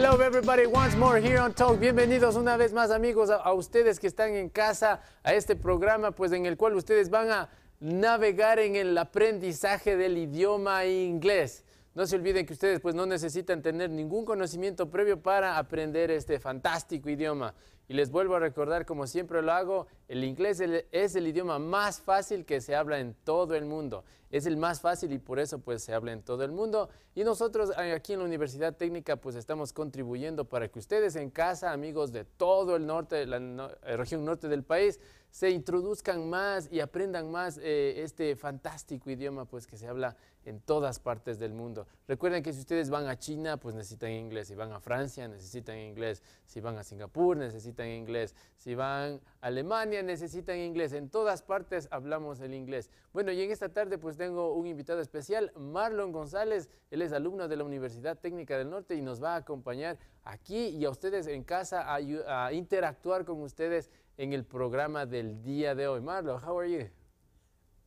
Hello everybody, once more here on Talk. Bienvenidos una vez más amigos a, ustedes que están en casa a este programa pues en el cual ustedes van a navegar en el aprendizaje del idioma inglés. No se olviden que ustedes pues no necesitan tener ningún conocimiento previo para aprender este fantástico idioma. Y les vuelvo a recordar, como siempre lo hago, el inglés es el idioma más fácil que se habla en todo el mundo. Es el más fácil y por eso pues se habla en todo el mundo. Y nosotros eh, aquí en la Universidad Técnica pues estamos contribuyendo para que ustedes en casa, amigos de todo el norte, la eh, región norte del país, se introduzcan más y aprendan más eh, este fantástico idioma pues que se habla en todas partes del mundo. Recuerden que si ustedes van a China pues necesitan inglés, si van a Francia necesitan inglés, si van a Singapur necesitan inglés, si van a Alemania necesitan inglés, en todas partes hablamos el inglés. Bueno y en esta tarde pues tengo un invitado especial, Marlon González, él es alumno de la Universidad Técnica del Norte y nos va a acompañar aquí y a ustedes en casa a, a interactuar con ustedes en el programa del día de hoy. Marlon, how are you?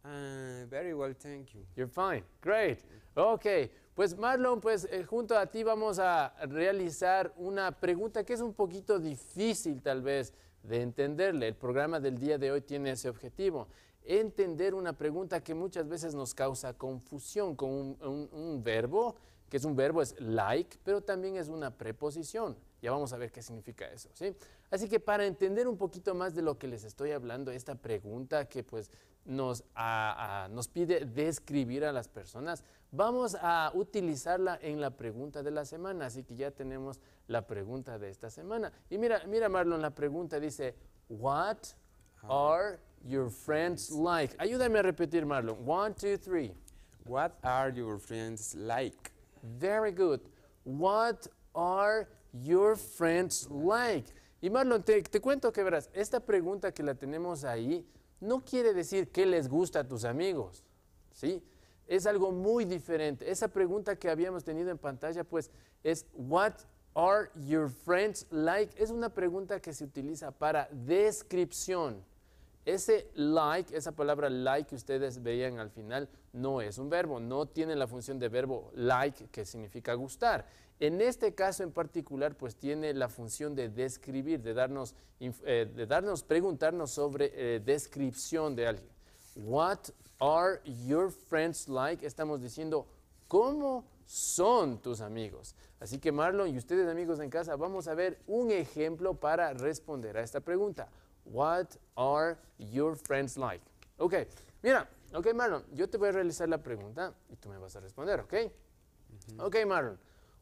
Uh, very well, thank you. You're fine. Great. Ok. Pues Marlon, pues eh, junto a ti vamos a realizar una pregunta que es un poquito difícil tal vez de entenderle. El programa del día de hoy tiene ese objetivo. Entender una pregunta que muchas veces nos causa confusión con un, un- verbo, que es un verbo, es like, pero también es una preposición. Ya vamos a ver qué significa eso, ¿sí? Así que para entender un poquito más de lo que les estoy hablando, esta pregunta que pues nos, a- a- nos pide describir a las personas, vamos a utilizarla en la pregunta de la semana. Así que ya tenemos la pregunta de esta semana. Y mira, mira Marlon, la pregunta dice, What are your friends like? Ayúdame a repetir, Marlon. One, two, three. What are your friends like? Very good. What are your friends like? Y Marlon, te, cuento que verás, esta pregunta que la tenemos ahí no quiere decir qué les gusta a tus amigos, ¿sí? Es algo muy diferente. Esa pregunta que habíamos tenido en pantalla, pues, es What are your friends like? Es una pregunta que se utiliza para descripción. Ese like, esa palabra like que ustedes veían al final, no es un verbo, no tiene la función de verbo like, que significa gustar. En este caso en particular, pues tiene la función de describir, de darnos, eh, de darnos preguntarnos sobre eh, descripción de alguien. What are your friends like? Estamos diciendo, ¿cómo son tus amigos? Así que Marlon y ustedes amigos en casa, vamos a ver un ejemplo para responder a esta pregunta. What are your friends like? Ok, mira, ok Marlon, yo te voy a realizar la pregunta y tú me vas a responder, ¿ok? Ok Marlon,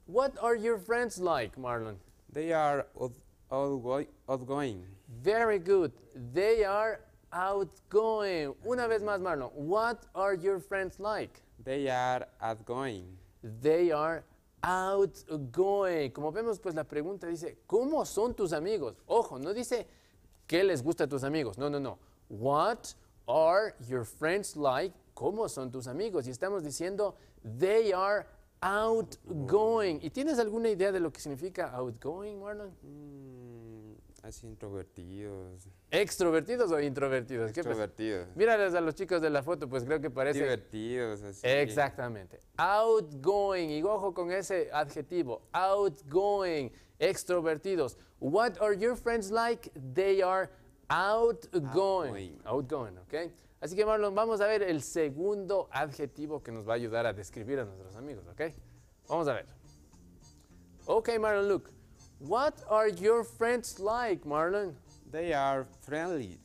what are your friends like, Marlon? They are out- outgo- outgoing. Very good, they are outgoing. Una vez más Marlon, what are your friends like? They are outgoing. They are outgoing. Como vemos, pues la pregunta dice, ¿cómo son tus amigos? Ojo, no dice qué les gusta a tus amigos. No, no, no. What are your friends like? ¿Cómo son tus amigos? Y estamos diciendo, they are outgoing. ¿Y tienes alguna idea de lo que significa outgoing, Marlon? Mm, así introvertidos. ¿Extrovertidos o introvertidos? Extrovertidos. Mírales a los chicos de la foto, pues creo que parece... Divertidos, así. Exactamente. Outgoing. Y ojo con ese adjetivo. Outgoing. Extrovertidos. What are your friends like? They are outgoing. Outgoing. Outgoing, ¿ok? Así que Marlon, vamos a ver el segundo adjetivo que nos va a ayudar a describir a nuestros amigos, ¿ok? Vamos a ver. Ok, Marlon, look. What are your friends like, Marlon? They are friendly.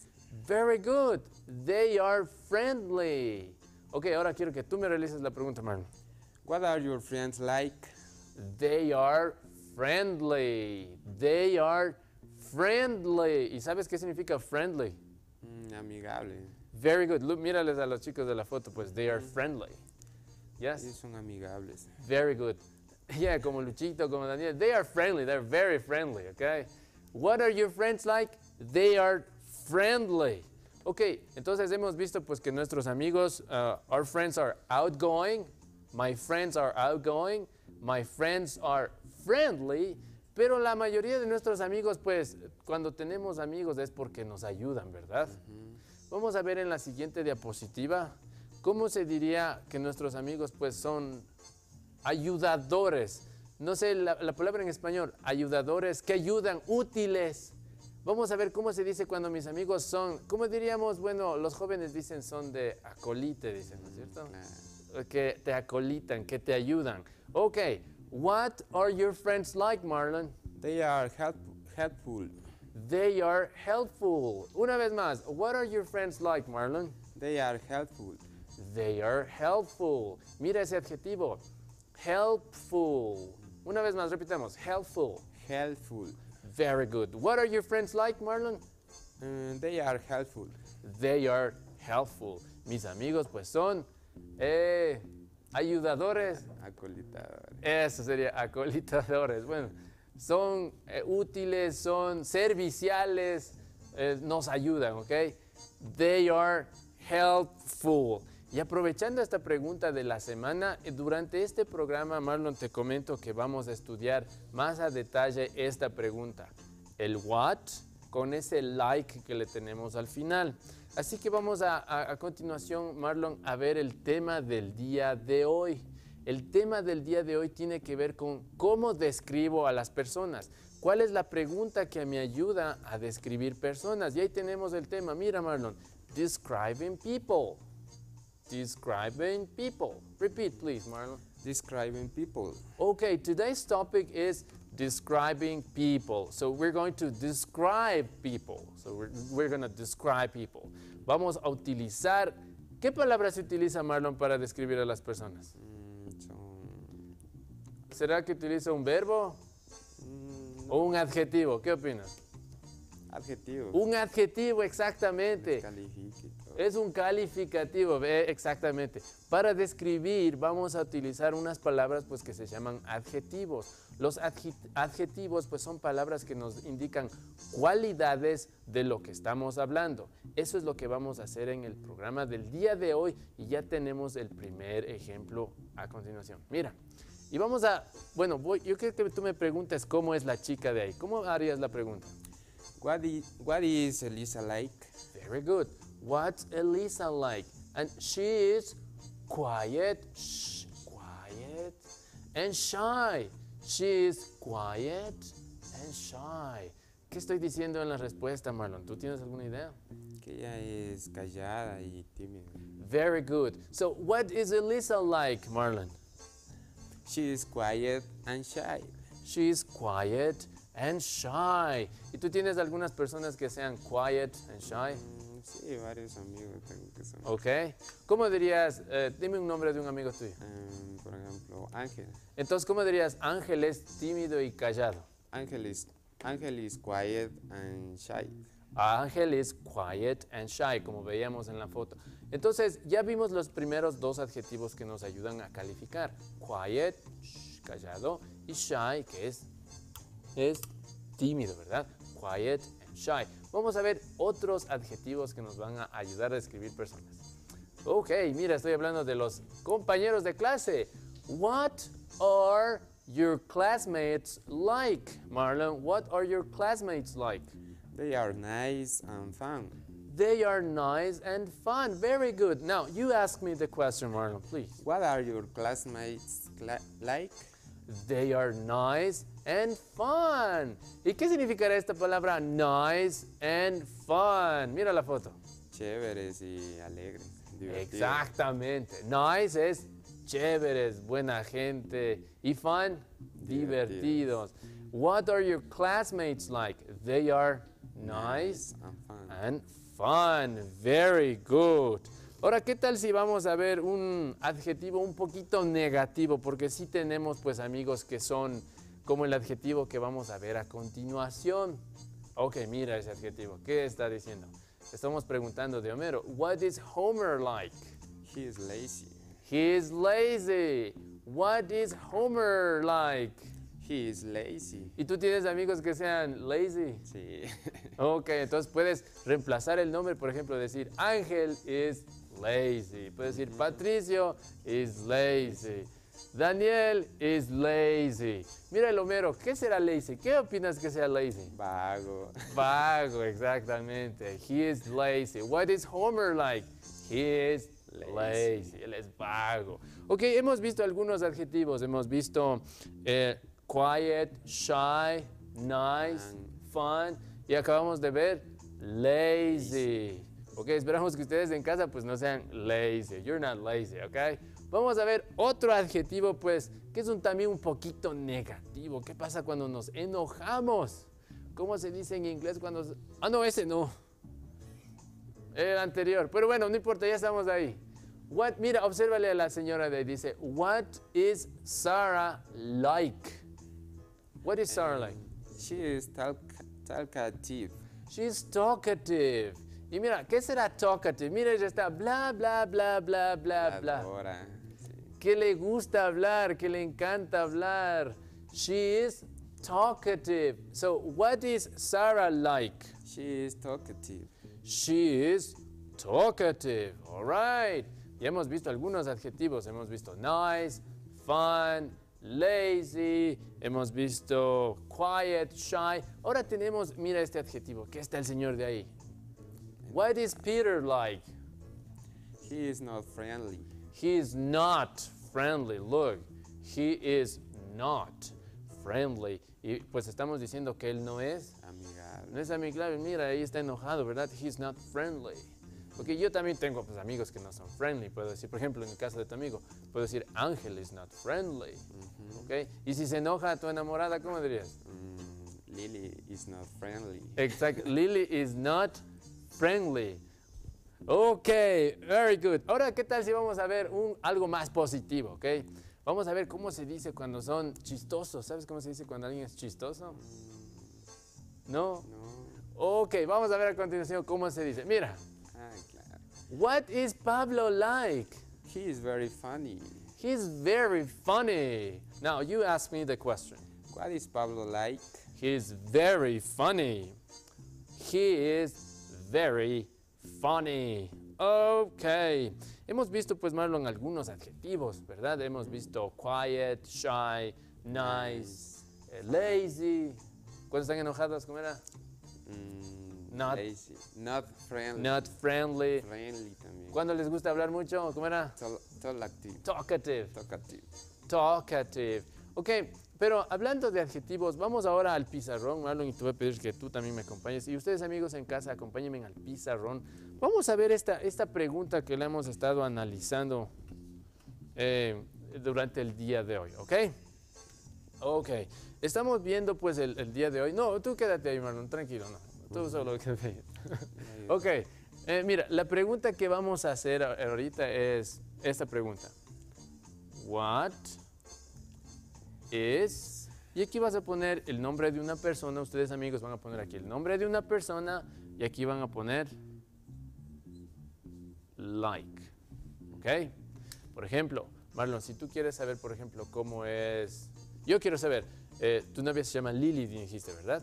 Very good. They are friendly. Ok, ahora quiero que tú me realices la pregunta, Marlon. What are your friends like? They are friendly. They are friendly. ¿Y sabes qué significa friendly? Mm, amigable. Very good. Look, mírales a los chicos de la foto, pues they are friendly. Ellos Yes? son amigables. Very good. Yeah, como Luchito, como Daniel. They are friendly. They're very friendly, okay? What are your friends like? They are friendly. Ok, entonces hemos visto pues que nuestros amigos, uh, our friends are outgoing, my friends are outgoing, my friends are friendly, pero la mayoría de nuestros amigos pues cuando tenemos amigos es porque nos ayudan, ¿verdad? Vamos a ver en la siguiente diapositiva cómo se diría que nuestros amigos pues son ayudadores. no sé la, la palabra en español, ayudadores, que ayudan, útiles. Vamos a ver cómo se dice cuando mis amigos son, ¿cómo diríamos? Bueno, los jóvenes dicen son de acolite, dicen, ¿no es cierto? Que te acolitan, que te ayudan. Ok, what are your friends like, Marlon? They are help, helpful. They are helpful. Una vez más, what are your friends like, Marlon? They are helpful. They are helpful. Mira ese adjetivo. Helpful. Una vez más, repitamos. Helpful. Helpful. Very good. What are your friends like, Marlon? Uh, they are helpful. They are helpful. Mis amigos, pues son eh, ayudadores. Acolitadores. Eso sería acolitadores. Bueno, son eh, útiles, son serviciales, eh, nos ayudan, ¿ok? They are helpful. Y aprovechando esta pregunta de la semana, eh, durante este programa, Marlon, te comento que vamos a estudiar más a detalle esta pregunta. El what con ese like que le tenemos al final. Así que vamos a, a- a continuación, Marlon, a ver el tema del día de hoy. El tema del día de hoy tiene que ver con cómo describo a las personas. ¿Cuál es la pregunta que me ayuda a describir personas? Y ahí tenemos el tema. Mira, Marlon. Describing people. Describing people. Repeat, please, Marlon. Describing people. Okay, today's topic is describing people. So we're going to describe people. So we're, we're going to describe people. Vamos a utilizar. ¿Qué palabra se utiliza, Marlon, para describir a las personas? Son, ¿Será que utiliza un verbo mm, o un adjetivo? ¿Qué opinas? adjetivos. Un adjetivo, exactamente. Califique. Es un calificativo, exactamente. Para describir vamos a utilizar unas palabras pues que se llaman adjetivos. Los adje- adjetivos pues son palabras que nos indican cualidades de lo que estamos hablando. Eso es lo que vamos a hacer en el programa del día de hoy y ya tenemos el primer ejemplo a continuación. Mira, y vamos a, bueno, voy, yo quiero que tú me preguntes cómo es la chica de ahí. ¿Cómo harías la pregunta? What is, what is Elisa like? Very good. What's Elisa like? And she is quiet, shh, quiet, and shy. She is quiet and shy. ¿Qué estoy diciendo en la respuesta, Marlon? ¿Tú tienes alguna idea? Que ella es callada y tímida. Very good. So, what is Elisa like, Marlon? She is quiet and shy. She is quiet and shy. ¿Y tú tienes algunas personas que sean quiet and shy? Sí, varios amigos tengo que son. Ok. ¿Cómo dirías, eh, dime un nombre de un amigo tuyo? Mm, por ejemplo, Ángel. Entonces, ¿cómo dirías, Ángel es tímido y callado? Ángel is, Ángel is quiet and shy. Ángel is quiet and shy, como veíamos en la foto. Entonces, ya vimos los primeros dos adjetivos que nos ayudan a calificar. Quiet, shh, callado, y shy, que es, es tímido, ¿verdad? Quiet and shy. Vamos a ver otros adjetivos que nos van a ayudar a describir personas. Ok, mira, estoy hablando de los compañeros de clase. What are your classmates like, Marlon? What are your classmates like? They are nice and fun. They are nice and fun. Very good. Now, you ask me the question, Marlon, please. What are your classmates cla- like? They are nice and fun. ¿Y qué significará esta palabra nice and fun? Mira la foto. Chéveres y alegres. divertidos. Exactamente. Nice es chéveres, buena gente. Y fun, divertidos. What are your classmates like? They are nice and fun. and fun. Very good. Ahora, ¿qué tal si vamos a ver un adjetivo un poquito negativo? Porque sí tenemos pues amigos que son como el adjetivo que vamos a ver a continuación. Ok, mira ese adjetivo. ¿Qué está diciendo? Estamos preguntando de Homero. What is Homer like? He is lazy. He is lazy. What is Homer like? He is lazy. ¿Y tú tienes amigos que sean lazy? Sí. Ok, entonces puedes reemplazar el nombre, por ejemplo, decir Ángel is lazy. Puedes decir Patricio is lazy. Daniel is lazy. Mira el Homero, ¿qué será lazy? ¿Qué opinas que sea lazy? Vago. Vago, exactamente. He is lazy. What is Homer like? He is Lazy. Él es vago. Ok, hemos visto algunos adjetivos. Hemos visto eh, quiet, shy, nice, fun. Y acabamos de ver lazy. Ok, esperamos que ustedes en casa pues no sean lazy. You're not lazy, ok? Vamos a ver otro adjetivo pues que es un, también un poquito negativo. ¿Qué pasa cuando nos enojamos? ¿Cómo se dice en inglés cuando... Ah, no, ese no. El anterior. Pero bueno, no importa, ya estamos ahí. What, mira, obsérvale a la señora de ahí. Dice, what is Sarah like? What is Sarah like? She is talk talkative. She's talkative. Y mira, ¿qué será talkative? Mira, ella está bla, bla, bla, bla, bla, bla. Que le gusta hablar, que le encanta hablar. She is talkative. So, what is Sarah like? She is talkative. She is talkative. All right. Ya hemos visto algunos adjetivos. Hemos visto nice, fun, lazy. Hemos visto quiet, shy. Ahora tenemos, mira este adjetivo. ¿Qué está el señor de ahí? What is Peter like? He is not friendly. He is not friendly. Look, he is not friendly. Y pues estamos diciendo que él no es Amigable. No es amigable, mira, ahí está enojado, ¿verdad? He's not friendly. Porque yo también tengo pues, amigos que no son friendly. Puedo decir, por ejemplo, en el caso de tu amigo, puedo decir, Ángel is not friendly. ¿Ok? Y si se enoja tu enamorada, ¿cómo dirías? Mm, Lily is not friendly. Exacto, Lily is not friendly. Ok, very good. Ahora, ¿qué tal si vamos a ver un, algo más positivo, ok? Vamos a ver cómo se dice cuando son chistosos. ¿Sabes cómo se dice cuando alguien es chistoso? ¿No? No. Ok, vamos a ver a continuación cómo se dice. Mira, Ah, claro. what is Pablo like? He is very funny. He's very funny. Now, you ask me the question. What is Pablo like? He's very funny. He is very funny. Ok. Hemos visto, pues, Marlon, algunos adjetivos, ¿verdad? Hemos visto quiet, shy, nice, eh, lazy. Cuando están enojados, ¿cómo era? Mm, Not- lazy. Not friendly. Not friendly. friendly también. Cuando les gusta hablar mucho, ¿cómo era? Talkative. Talkative. Talkative. Talkative. Ok, pero hablando de adjetivos, vamos ahora al pizarrón, Marlon, y te voy a pedir que tú también me acompañes. Y ustedes, amigos en casa, acompáñenme al pizarrón. Vamos a ver esta, esta pregunta que la hemos estado analizando eh, durante el día de hoy, ¿ok? Ok, estamos viendo pues el, el día de hoy. No, tú quédate ahí, Marlon, tranquilo, no. Tú solo quédate ahí. Ok, eh, mira, la pregunta que vamos a hacer ahorita es esta pregunta. What is... Y aquí vas a poner el nombre de una persona, ustedes amigos van a poner aquí el nombre de una persona y aquí van a poner like. ¿Ok? Por ejemplo, Marlon, si tú quieres saber, por ejemplo, cómo es... Yo quiero saber, eh, tu novia se llama Lily, dijiste, ¿verdad?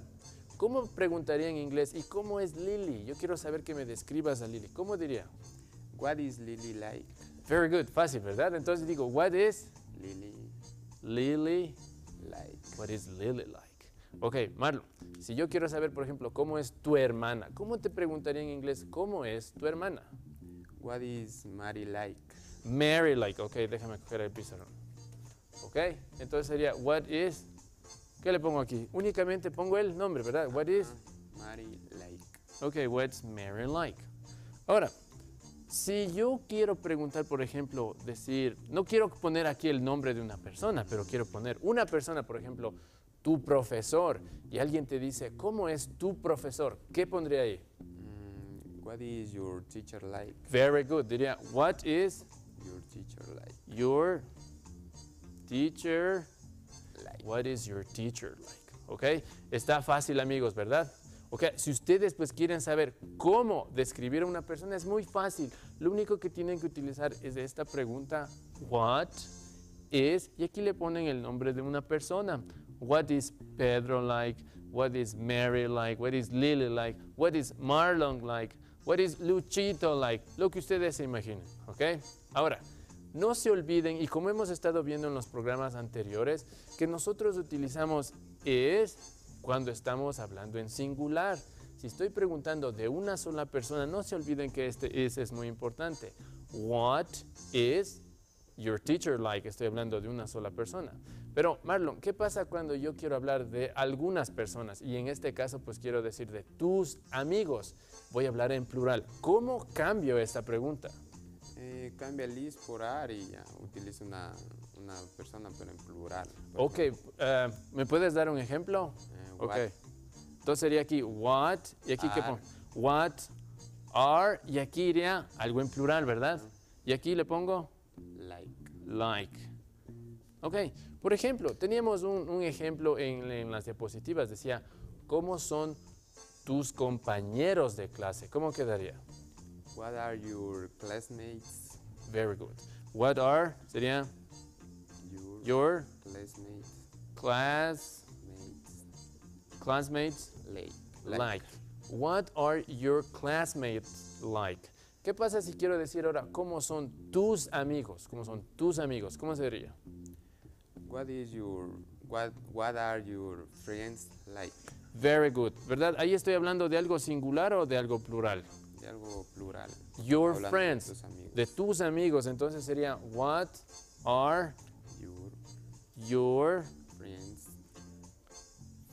¿Cómo preguntaría en inglés? ¿Y cómo es Lily? Yo quiero saber que me describas a Lily. ¿Cómo diría? What is Lily like? Very good, fácil, ¿verdad? Entonces digo, what is Lily Lily? like. What is Lily like? Ok, Marlon, si yo quiero saber, por ejemplo, cómo es tu hermana, ¿cómo te preguntaría en inglés cómo es tu hermana? What is Mary like? Mary like, ok, déjame coger el pizarrón. Ok, entonces sería, what is, ¿qué le pongo aquí? Únicamente pongo el nombre, ¿verdad? What is, Mary like. ok, what's Mary like? Ahora, si yo quiero preguntar, por ejemplo, decir, no quiero poner aquí el nombre de una persona, pero quiero poner una persona, por ejemplo, tu profesor, y alguien te dice, ¿cómo es tu profesor? ¿Qué pondría ahí? Mm, what is your teacher like? Very good, diría, what is Your teacher like. your teacher Like. What is your teacher like? ¿Ok? Está fácil, amigos, ¿verdad? Ok, si ustedes pues quieren saber cómo describir a una persona, es muy fácil. Lo único que tienen que utilizar es esta pregunta, what is, y aquí le ponen el nombre de una persona. What is Pedro like? What is Mary like? What is Lily like? What is Marlon like? What is Luchito like? Lo que ustedes se imaginen, ¿ok? Ahora, no se olviden, y como hemos estado viendo en los programas anteriores, que nosotros utilizamos es cuando estamos hablando en singular. Si estoy preguntando de una sola persona, no se olviden que este es es muy importante. what is your teacher like? Estoy hablando de una sola persona. Pero Marlon, ¿qué pasa cuando yo quiero hablar de algunas personas? Y en este caso, pues quiero decir de tus amigos. Voy a hablar en plural. ¿Cómo cambio esta pregunta? Eh, cambia Liz por Ar y ya utiliza una, una persona, pero en plural. Ok, eh, ¿me puedes dar un ejemplo? Ok. what? Entonces sería aquí what, y aquí qué pongo? What are, y aquí iría algo en plural, ¿verdad? Y aquí le pongo Like. like. Ok, por ejemplo, teníamos un, un ejemplo en, en las diapositivas, decía, ¿cómo son tus compañeros de clase? ¿Cómo quedaría? What are your classmates? Very good. What are sería Your, your classmates. class. Classmates Like. like. What are your classmates like? ¿Qué pasa si quiero decir ahora cómo son tus amigos? ¿Cómo son tus amigos? ¿Cómo se diría? What is your what what are your friends like? Very good, ¿verdad? Ahí estoy hablando de algo singular o de algo plural. De algo plural. Your Hablando de friends, tus de tus amigos. Entonces sería what are Your your friends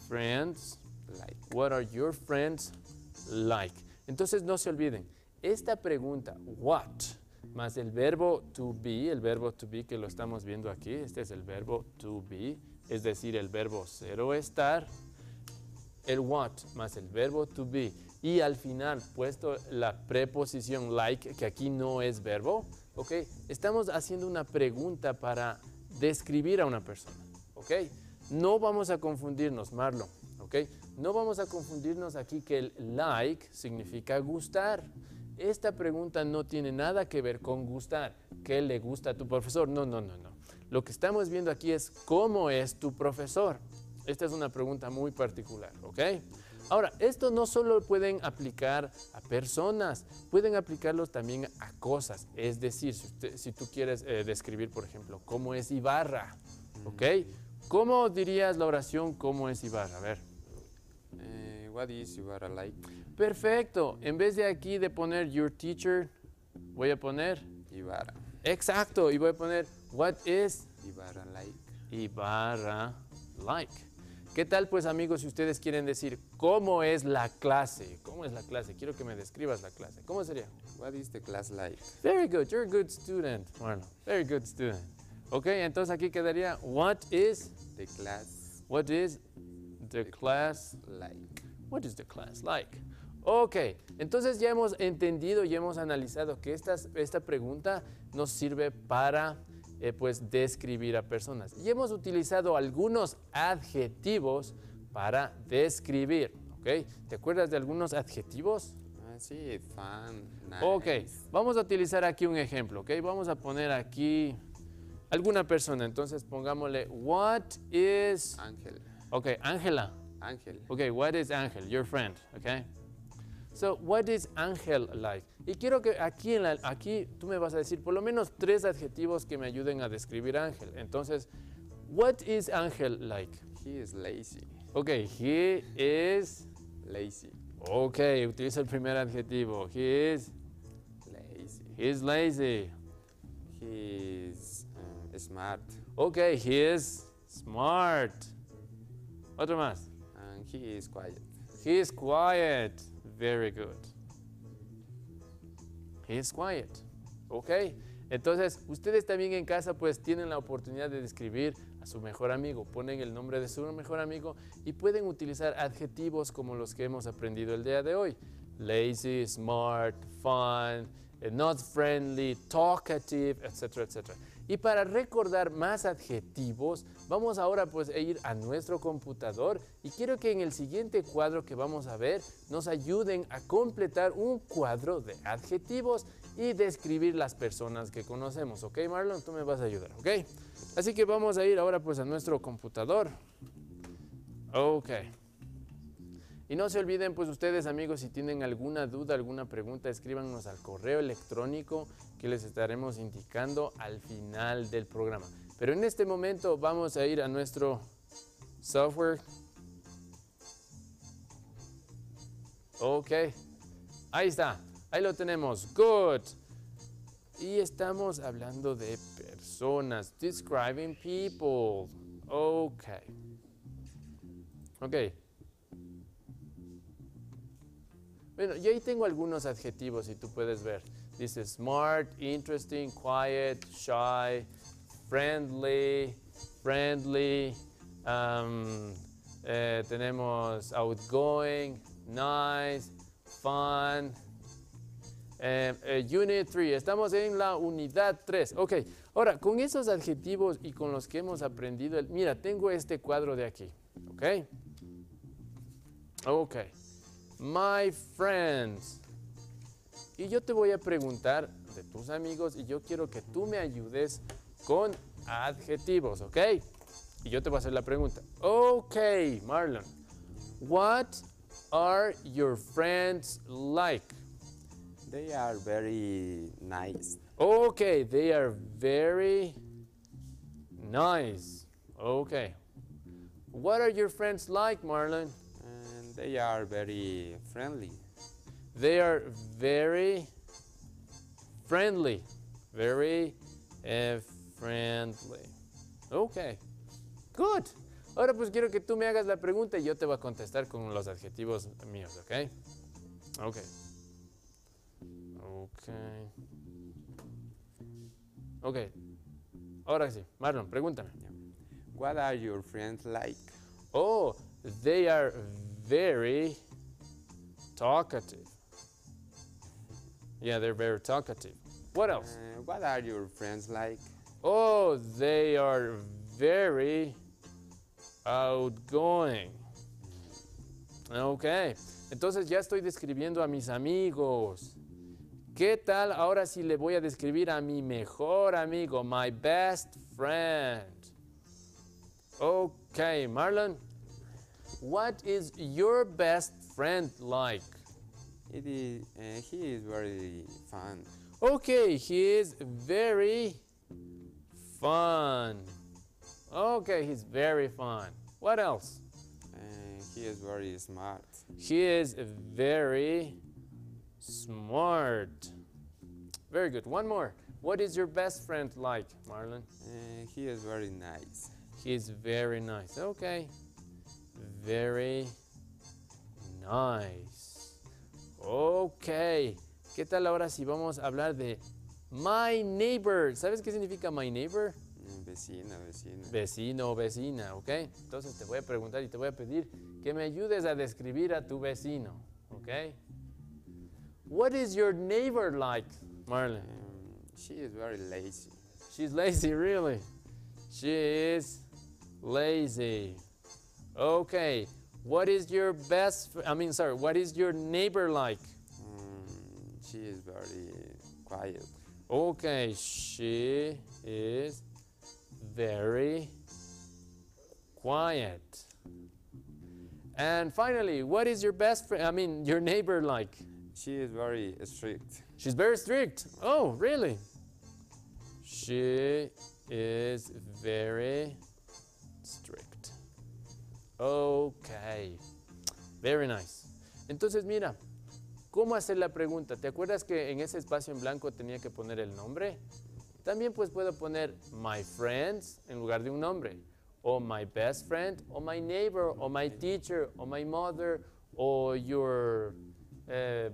friends? like. What are your friends like? Entonces no se olviden, esta pregunta, what, más el verbo to be, el verbo to be que lo estamos viendo aquí, este es el verbo to be, es decir, el verbo ser o estar, el what más el verbo to be y al final puesto la preposición like, que aquí no es verbo, ¿ok? Estamos haciendo una pregunta para describir a una persona, ¿ok? No vamos a confundirnos, Marlon, ¿ok? No vamos a confundirnos aquí que el like significa gustar. Esta pregunta no tiene nada que ver con gustar. ¿Qué le gusta a tu profesor? No, no, no, no. Lo que estamos viendo aquí es cómo es tu profesor. Esta es una pregunta muy particular, ¿ok? Ahora, esto no solo pueden aplicar a personas, pueden aplicarlos también a cosas. Es decir, si, tú quieres eh, describir, por ejemplo, cómo es Ibarra, ¿ok? ¿Cómo dirías la oración cómo es Ibarra? A ver. Eh, what is Ibarra like? Perfecto. En vez de aquí de poner your teacher, voy a poner Ibarra. exacto y voy a poner what is Ibarra like. Ibarra like. ¿Qué tal pues amigos si ustedes quieren decir cómo es la clase? ¿Cómo es la clase? Quiero que me describas la clase. ¿Cómo sería? What is the class like? Very good. You're a good student. Bueno, very good student. Ok, entonces aquí quedaría what is The class what is the class like. What is the class like? Ok, entonces ya hemos entendido y hemos analizado que estas- esta pregunta nos sirve para eh, pues describir a personas. Y hemos utilizado algunos adjetivos para describir. ¿ok? ¿Te acuerdas de algunos adjetivos? Ah, sí, fun, nice. Ok, vamos a utilizar aquí un ejemplo. ¿ok? Vamos a poner aquí alguna persona. Entonces pongámosle, what is... Ángel. Ok, Ángela. Ángel. Okay, what is Ángel? Your friend, okay? So, what is Ángel like? Y quiero que aquí, en la- aquí tú me vas a decir por lo menos tres adjetivos que me ayuden a describir a Ángel. Entonces, what is Ángel like? He is lazy. Okay, he is. Lazy. Okay, utiliza el primer adjetivo. He is. Lazy. He is lazy. He is smart. Okay, he is smart. Otro más. And he is quiet. He is quiet. Very good. He is quiet. ¿Ok? Entonces, ustedes también en casa pues tienen la oportunidad de describir a su mejor amigo. Ponen el nombre de su mejor amigo y pueden utilizar adjetivos como los que hemos aprendido el día de hoy. Lazy, smart, fun, eh, not friendly, talkative, etcétera, etcétera. Y para recordar más adjetivos, vamos ahora pues a ir a nuestro computador y quiero que en el siguiente cuadro que vamos a ver nos ayuden a completar un cuadro de adjetivos y describir las personas que conocemos. ¿Ok, Marlon? Tú me vas a ayudar, ¿ok? Así que vamos a ir ahora pues a nuestro computador. Ok. Y no se olviden, pues ustedes amigos, si tienen alguna duda, alguna pregunta, escríbanos al correo electrónico que les estaremos indicando al final del programa. Pero en este momento vamos a ir a nuestro software. Ok, ahí está, ahí lo tenemos. Good. y estamos hablando de personas, describing people. Ok. Ok. Bueno, yo ahí tengo algunos adjetivos, si tú puedes ver. Dice smart, interesting, quiet, shy, friendly, friendly. um, eh, tenemos outgoing, nice, fun. Eh, eh, unit 3, estamos en la unidad 3. Ok, ahora con esos adjetivos y con los que hemos aprendido, mira, tengo este cuadro de aquí. Ok. Ok. My friends. Y yo te voy a preguntar de tus amigos y yo quiero que tú me ayudes con adjetivos, ¿ok? Y yo te voy a hacer la pregunta. Ok, Marlon. What are your friends like? They are very nice. Okay, they are very nice. Okay. What are your friends like, Marlon? They are very friendly. They are very friendly. Very eh, friendly. Okay. Good. Ahora pues quiero que tú me hagas la pregunta y yo te voy a contestar con los adjetivos míos, ¿ok? Ok. Ok. Ok. Ahora sí. Marlon, pregúntame. What are your friends like? Oh, they are very talkative. Yeah, they're very talkative. What else? Uh, what are your friends like? Oh, they are very outgoing. Ok, entonces ya estoy describiendo a mis amigos. ¿Qué tal ahora si le voy a describir a mi mejor amigo, my best friend? Ok, Marlon, what is your best friend like? It is, uh, he is very fun. Okay, he is very fun. Okay, he's very fun. What else? And he is very smart. He is very smart. Very good. One more. What is your best friend like, Marlon? And he is very nice. He is very nice. Okay. Very nice. Ok. ¿Qué tal ahora si vamos a hablar de my neighbor? ¿Sabes qué significa my neighbor? Mm, Vecina, vecina. Vecino vecina, ¿ok? Entonces te voy a preguntar y te voy a pedir que me ayudes a describir a tu vecino, ¿ok? What is your neighbor like, Marlon? Um, she is very lazy. She's lazy, really. She is lazy. Okay. What is your best, I mean, sorry, what is your neighbor like? Um, she is very quiet. Okay, she is very quiet. And finally, what is your best friend, I mean, your neighbor like? She is very strict. She's very strict. Oh, really? She is very strict. Okay. Very nice. Entonces, mira, ¿cómo hacer la pregunta? ¿Te acuerdas que en ese espacio en blanco tenía que poner el nombre? También pues puedo poner my friends en lugar de un nombre. O my best friend, o my neighbor, o my teacher, o my mother, o your eh,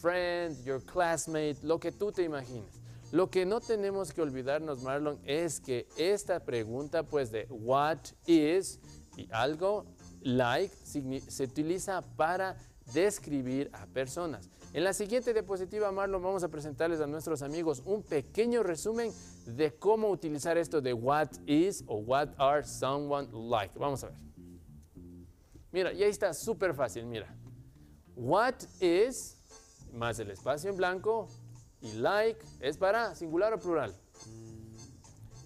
friend, your classmate, lo que tú te imagines. Lo que no tenemos que olvidarnos, Marlon, es que esta pregunta, pues de what is y algo like, se utiliza para describir a personas. En la siguiente diapositiva, Marlon, vamos a presentarles a nuestros amigos un pequeño resumen de cómo utilizar esto de what is o what are someone like. Vamos a ver. Mira, y ahí está súper fácil, mira. What is más el espacio en blanco y like es para singular o plural.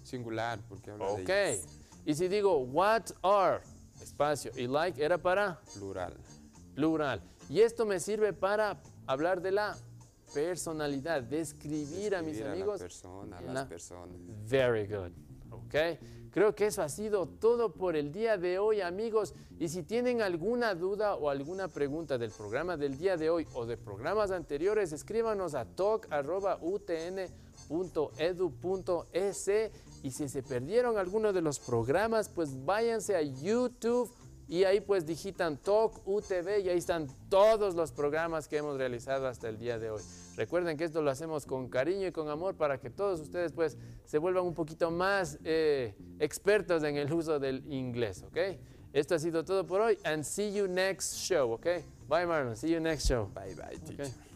Singular, porque habla Ok. de ellos. Y si digo what are espacio y like era para Plural. plural. Y esto me sirve para hablar de la personalidad, describir a mis Describir amigos. la persona, a las la- personas. Very good. Ok. Creo que eso ha sido todo por el día de hoy, amigos. Y si tienen alguna duda o alguna pregunta del programa del día de hoy o de programas anteriores, escríbanos a talk.utn.edu.es. Y si se perdieron alguno de los programas, pues váyanse a YouTube y ahí pues digitan Talk UTV y ahí están todos los programas que hemos realizado hasta el día de hoy. Recuerden que esto lo hacemos con cariño y con amor para que todos ustedes pues se vuelvan un poquito más eh, expertos en el uso del inglés, ¿ok? Esto ha sido todo por hoy and see you next show, ¿ok? Bye Marlon, see you next show. Bye bye, teacher. Okay.